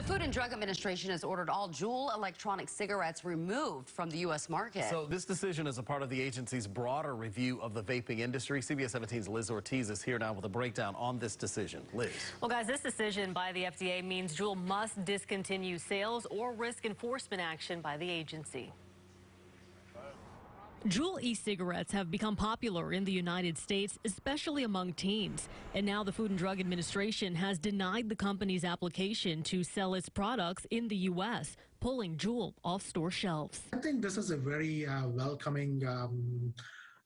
The Food and Drug Administration has ordered all Juul electronic cigarettes removed from the U.S. market. So this decision is a part of the agency's broader review of the vaping industry. CBS 17's Liz Ortiz is here now with a breakdown on this decision. Liz. Well, guys, this decision by the FDA means Juul must discontinue sales or risk enforcement action by the agency. Juul e-cigarettes have become popular in the United States, especially among teens. And now the Food and Drug Administration has denied the company's application to sell its products in the U.S., pulling Juul off store shelves. I think this is a very uh, welcoming um,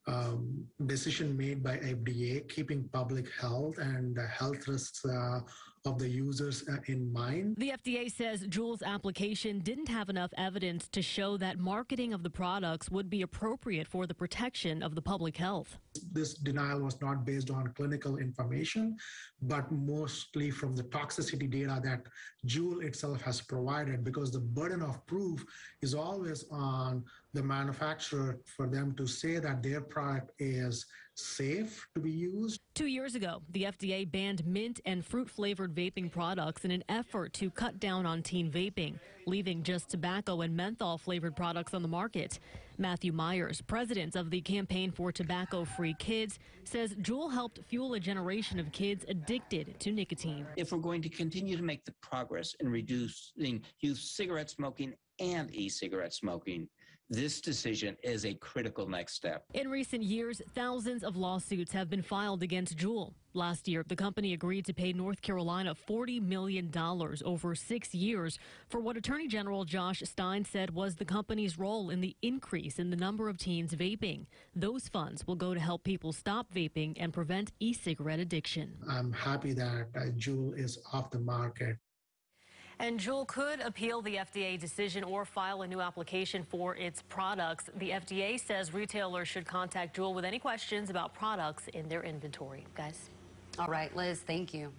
um, decision made by FDA, keeping public health and health risks uh, of the users uh, in mind. The FDA says Juul's application didn't have enough evidence to show that marketing of the products would be appropriate for the protection of the public health. This denial was not based on clinical information, but mostly from the toxicity data that Juul itself has provided, because the burden of proof is always on the manufacturer for them to say that their product is safe to be used. Two years ago, the FDA banned mint and fruit flavored vaping products in an effort to cut down on teen vaping, leaving just tobacco and menthol flavored products on the market. Matthew Myers, president of the Campaign for Tobacco Free Kids, says Juul helped fuel a generation of kids addicted to nicotine. If we're going to continue to make the progress in reducing youth cigarette smoking and e-cigarette smoking, this decision is a critical next step. In recent years, thousands of lawsuits have been filed against Juul. Last year, the company agreed to pay North Carolina $40 million over six years for what Attorney General Josh Stein said was the company's role in the increase in the number of teens vaping. Those funds will go to help people stop vaping and prevent e-cigarette addiction. I'm happy that uh, Juul is off the market. And Juul could appeal the FDA decision or file a new application for its products. The FDA says retailers should contact Juul with any questions about products in their inventory. Guys. All right, Liz, thank you.